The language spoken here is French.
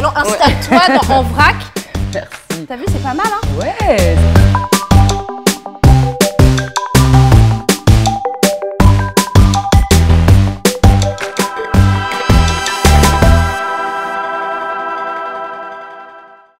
talent. Installe-toi dans- en vrac. Merci. T'as vu, c'est pas mal, hein Ouais.